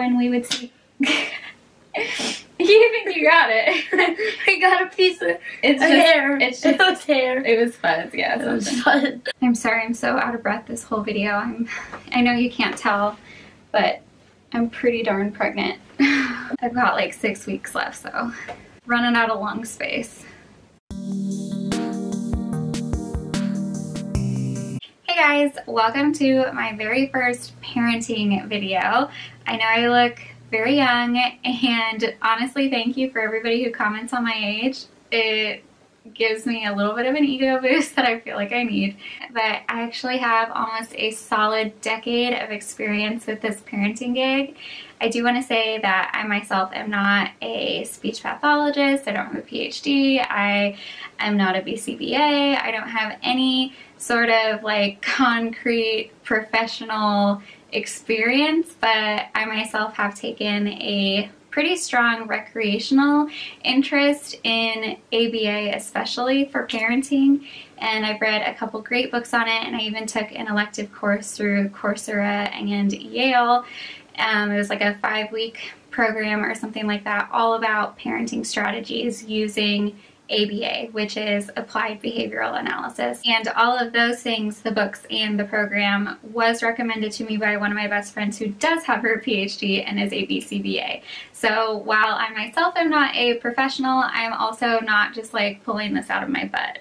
when we would see. you think you got it? I got a piece of It's just, hair. It's it just. was hair. It was fuzz, yeah. It was fun. I'm sorry, I'm so out of breath this whole video. I'm. I know you can't tell, but I'm pretty darn pregnant. I've got like six weeks left, so running out of lung space. Guys, welcome to my very first parenting video. I know I look very young and honestly thank you for everybody who comments on my age. It gives me a little bit of an ego boost that I feel like I need. But I actually have almost a solid decade of experience with this parenting gig. I do want to say that I myself am not a speech pathologist. I don't have a PhD. I am not a BCBA. I don't have any sort of like concrete professional experience, but I myself have taken a pretty strong recreational interest in ABA, especially for parenting. And I've read a couple great books on it, and I even took an elective course through Coursera and Yale. Um, it was like a five week program or something like that, all about parenting strategies using ABA, which is Applied Behavioral Analysis. And all of those things, the books and the program, was recommended to me by one of my best friends who does have her PhD and is a BCBA. So while I myself am not a professional, I'm also not just like pulling this out of my butt.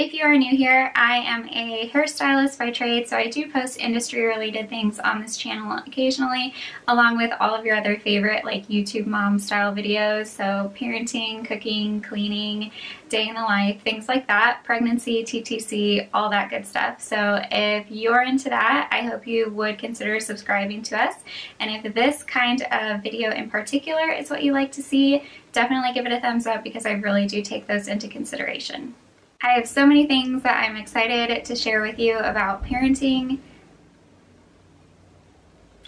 If you are new here, I am a hairstylist by trade, so I do post industry related things on this channel occasionally, along with all of your other favorite like YouTube mom style videos, so parenting, cooking, cleaning, day in the life, things like that, pregnancy, TTC, all that good stuff. So if you're into that, I hope you would consider subscribing to us. And if this kind of video in particular is what you like to see, definitely give it a thumbs up because I really do take those into consideration. I have so many things that I'm excited to share with you about parenting.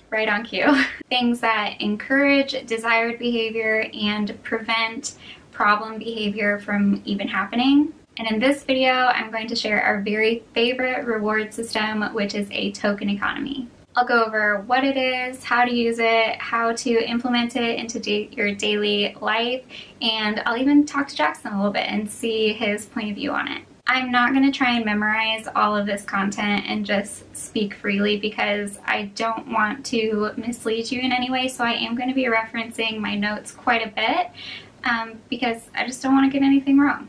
Right on cue. things that encourage desired behavior and prevent problem behavior from even happening. And in this video, I'm going to share our very favorite reward system, which is a token economy. I'll go over what it is, how to use it, how to implement it into da your daily life, and I'll even talk to Jackson a little bit and see his point of view on it. I'm not going to try and memorize all of this content and just speak freely because I don't want to mislead you in any way, so I am going to be referencing my notes quite a bit um, because I just don't want to get anything wrong.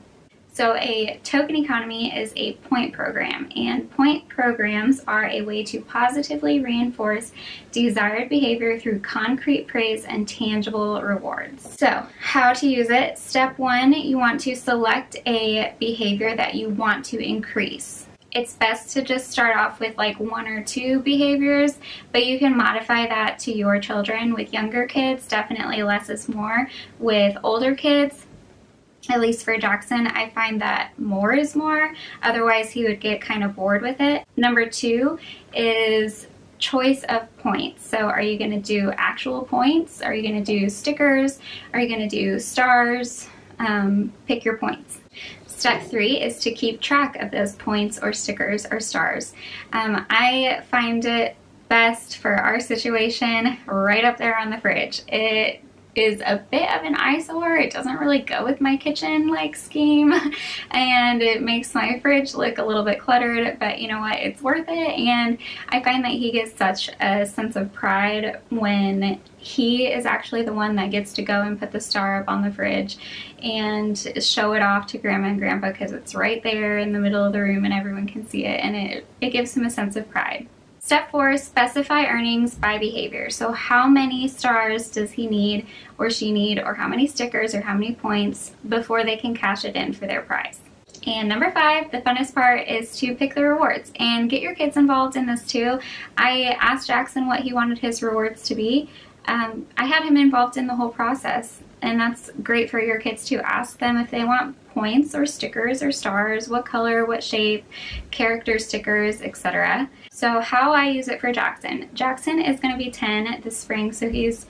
So a token economy is a point program and point programs are a way to positively reinforce desired behavior through concrete praise and tangible rewards. So how to use it. Step one, you want to select a behavior that you want to increase it's best to just start off with like one or two behaviors, but you can modify that to your children. With younger kids, definitely less is more. With older kids, at least for Jackson, I find that more is more. Otherwise, he would get kind of bored with it. Number two is choice of points. So are you going to do actual points? Are you going to do stickers? Are you going to do stars? Um, pick your points. Step three is to keep track of those points or stickers or stars. Um, I find it best for our situation right up there on the fridge. It is a bit of an eyesore. It doesn't really go with my kitchen like scheme and it makes my fridge look a little bit cluttered but you know what it's worth it and I find that he gets such a sense of pride when he is actually the one that gets to go and put the star up on the fridge and show it off to grandma and grandpa because it's right there in the middle of the room and everyone can see it and it, it gives him a sense of pride. Step four, specify earnings by behavior. So how many stars does he need or she need or how many stickers or how many points before they can cash it in for their prize. And number five, the funnest part is to pick the rewards and get your kids involved in this too. I asked Jackson what he wanted his rewards to be. Um, I had him involved in the whole process and that's great for your kids to ask them if they want points or stickers or stars, what color, what shape, character stickers, etc. So how I use it for Jackson. Jackson is going to be 10 this spring, so he's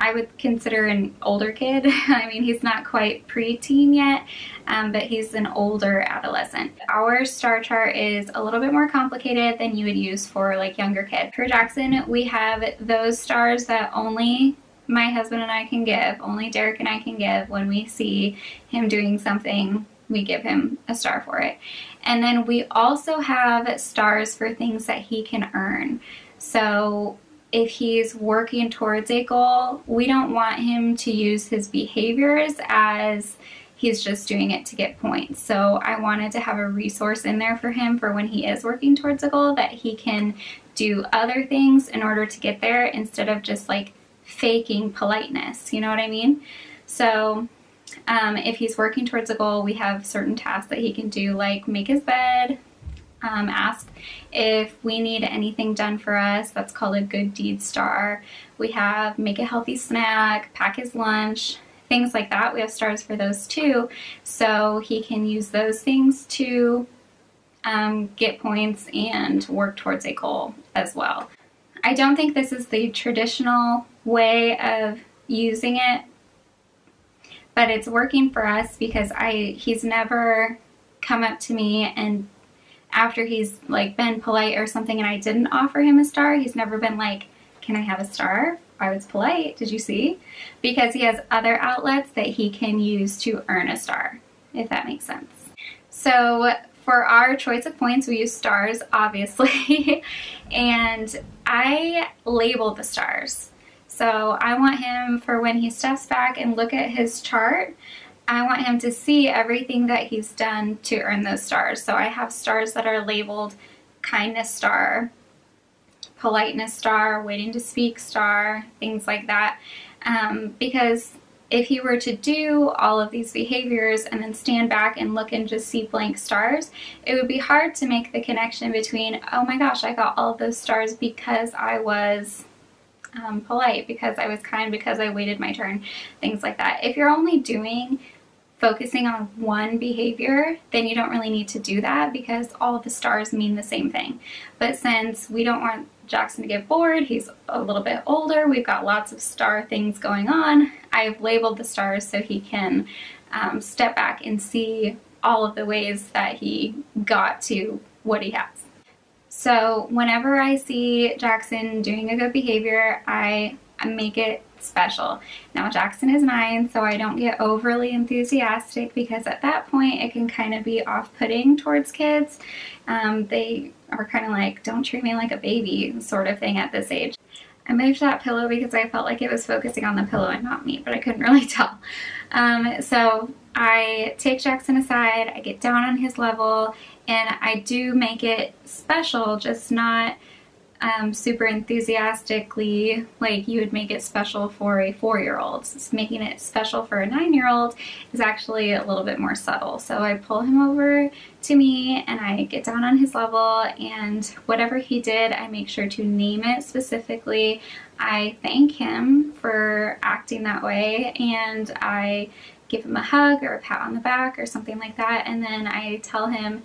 I would consider an older kid. I mean, he's not quite preteen yet, um, but he's an older adolescent. Our star chart is a little bit more complicated than you would use for like younger kids. For Jackson, we have those stars that only my husband and I can give, only Derek and I can give when we see him doing something we give him a star for it. And then we also have stars for things that he can earn. So if he's working towards a goal, we don't want him to use his behaviors as he's just doing it to get points. So I wanted to have a resource in there for him for when he is working towards a goal that he can do other things in order to get there instead of just like faking politeness. You know what I mean? So um, if he's working towards a goal, we have certain tasks that he can do like make his bed, um, ask if we need anything done for us. That's called a good deed star. We have make a healthy snack, pack his lunch, things like that. We have stars for those too. So he can use those things to um, get points and work towards a goal as well. I don't think this is the traditional way of using it, but it's working for us because I he's never come up to me and after he's like been polite or something and I didn't offer him a star, he's never been like, can I have a star? I was polite, did you see? Because he has other outlets that he can use to earn a star, if that makes sense. So for our choice of points, we use stars, obviously, and I label the stars. So I want him for when he steps back and look at his chart, I want him to see everything that he's done to earn those stars. So I have stars that are labeled kindness star, politeness star, waiting to speak star, things like that. Um, because if you were to do all of these behaviors and then stand back and look and just see blank stars, it would be hard to make the connection between, oh my gosh, I got all of those stars because I was um, polite, because I was kind, because I waited my turn, things like that. If you're only doing focusing on one behavior, then you don't really need to do that because all the stars mean the same thing. But since we don't want Jackson to get bored, he's a little bit older, we've got lots of star things going on, I've labeled the stars so he can um, step back and see all of the ways that he got to what he has. So whenever I see Jackson doing a good behavior, I, I make it special. Now Jackson is nine, so I don't get overly enthusiastic because at that point it can kind of be off-putting towards kids. Um, they are kind of like, don't treat me like a baby sort of thing at this age. I moved that pillow because I felt like it was focusing on the pillow and not me, but I couldn't really tell. Um, so I take Jackson aside, I get down on his level, and I do make it special, just not um, super enthusiastically like you would make it special for a four-year-old. So making it special for a nine-year-old is actually a little bit more subtle. So I pull him over to me and I get down on his level and whatever he did I make sure to name it specifically. I thank him for acting that way and I give him a hug or a pat on the back or something like that and then I tell him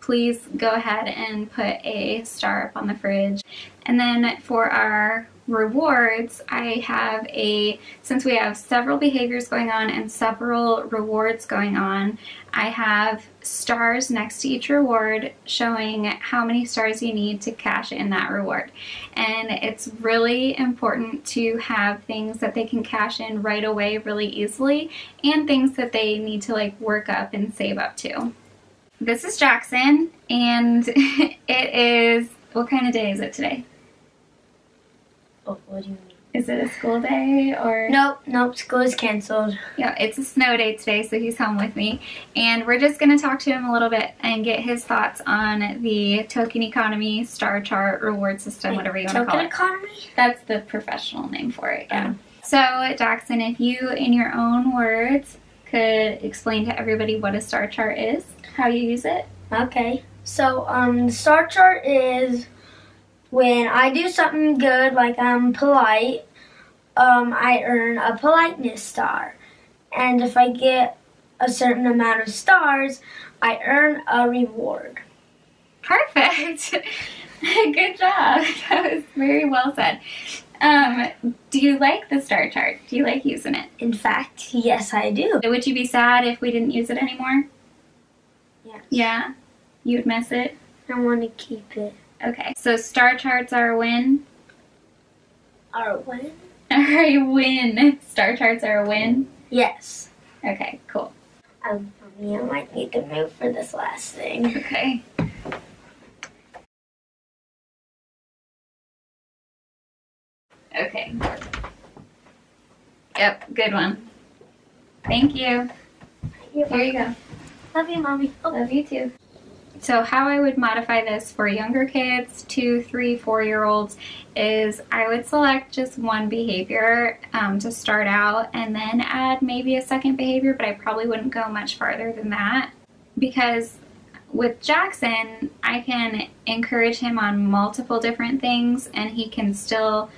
please go ahead and put a star up on the fridge. And then for our rewards, I have a, since we have several behaviors going on and several rewards going on, I have stars next to each reward showing how many stars you need to cash in that reward. And it's really important to have things that they can cash in right away really easily and things that they need to like work up and save up to. This is Jackson, and it is, what kind of day is it today? Oh, what do you mean? Is it a school day or? Nope, nope, school is canceled. Yeah, it's a snow day today, so he's home with me. And we're just going to talk to him a little bit and get his thoughts on the token economy, star chart, reward system, whatever you want to call it. Token economy? That's the professional name for it, yeah. Oh. So, Jackson, if you, in your own words, could explain to everybody what a star chart is how you use it? Okay. So, um, the star chart is when I do something good, like I'm polite, um, I earn a politeness star. And if I get a certain amount of stars, I earn a reward. Perfect. good job. That was very well said. Um, do you like the star chart? Do you like using it? In fact, yes, I do. Would you be sad if we didn't use it anymore? Yes. Yeah? You would miss it? I want to keep it. Okay, so star charts are a win. Our win? Are a win. Star charts are a win. Yes. Okay, cool. Um, mommy, I might need to move for this last thing. Okay. Yep, good one. Thank you. You're Here you go. Love you, mommy. Oh, Love you too. So how I would modify this for younger kids, two, three, four year olds, is I would select just one behavior um, to start out and then add maybe a second behavior, but I probably wouldn't go much farther than that because with Jackson, I can encourage him on multiple different things and he can still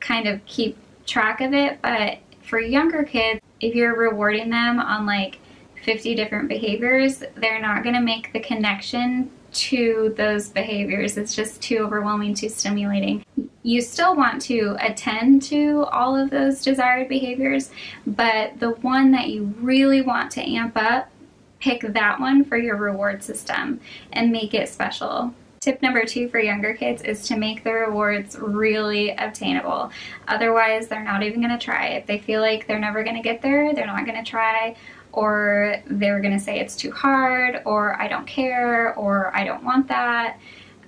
kind of keep track of it. But for younger kids, if you're rewarding them on like 50 different behaviors, they're not going to make the connection to those behaviors. It's just too overwhelming, too stimulating. You still want to attend to all of those desired behaviors, but the one that you really want to amp up, pick that one for your reward system and make it special. Tip number two for younger kids is to make the rewards really obtainable. Otherwise, they're not even going to try. If they feel like they're never going to get there, they're not going to try, or they're going to say it's too hard, or I don't care, or I don't want that,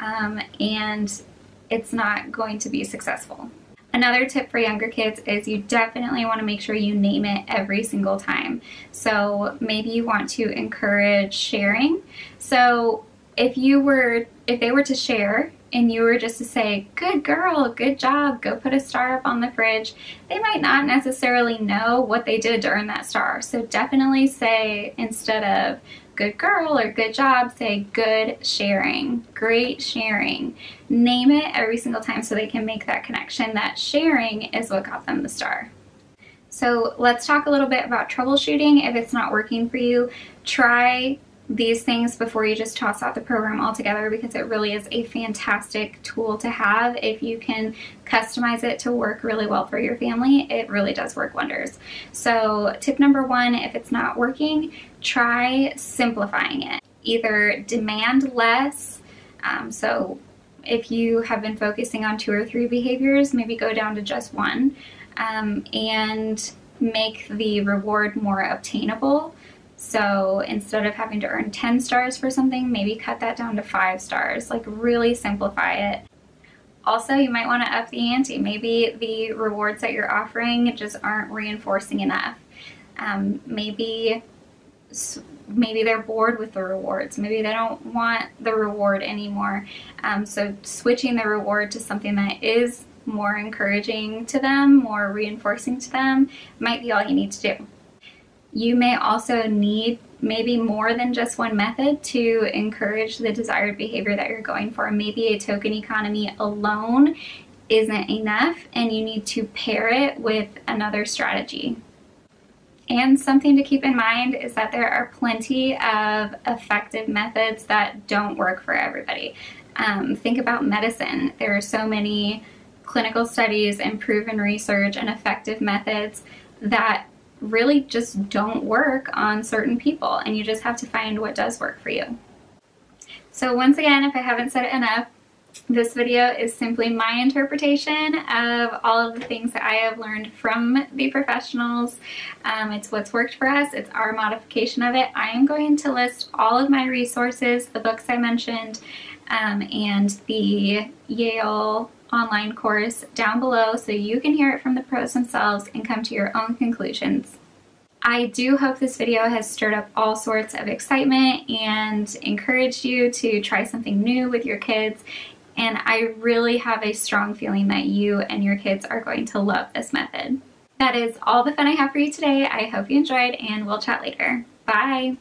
um, and it's not going to be successful. Another tip for younger kids is you definitely want to make sure you name it every single time. So maybe you want to encourage sharing. So if you were, if they were to share and you were just to say, good girl, good job, go put a star up on the fridge, they might not necessarily know what they did to earn that star. So definitely say, instead of good girl or good job, say good sharing, great sharing. Name it every single time so they can make that connection that sharing is what got them the star. So let's talk a little bit about troubleshooting. If it's not working for you, try these things before you just toss out the program altogether because it really is a fantastic tool to have. If you can customize it to work really well for your family, it really does work wonders. So tip number one, if it's not working, try simplifying it. Either demand less, um, so if you have been focusing on two or three behaviors, maybe go down to just one um, and make the reward more obtainable. So instead of having to earn 10 stars for something, maybe cut that down to five stars, like really simplify it. Also, you might want to up the ante. Maybe the rewards that you're offering just aren't reinforcing enough. Um, maybe maybe they're bored with the rewards. Maybe they don't want the reward anymore. Um, so switching the reward to something that is more encouraging to them, more reinforcing to them, might be all you need to do. You may also need maybe more than just one method to encourage the desired behavior that you're going for. Maybe a token economy alone isn't enough and you need to pair it with another strategy. And something to keep in mind is that there are plenty of effective methods that don't work for everybody. Um, think about medicine. There are so many clinical studies and proven research and effective methods that really just don't work on certain people and you just have to find what does work for you. So once again, if I haven't said it enough, this video is simply my interpretation of all of the things that I have learned from the professionals. Um, it's what's worked for us. It's our modification of it. I am going to list all of my resources, the books I mentioned, um, and the Yale online course down below so you can hear it from the pros themselves and come to your own conclusions. I do hope this video has stirred up all sorts of excitement and encouraged you to try something new with your kids and I really have a strong feeling that you and your kids are going to love this method. That is all the fun I have for you today. I hope you enjoyed and we'll chat later. Bye!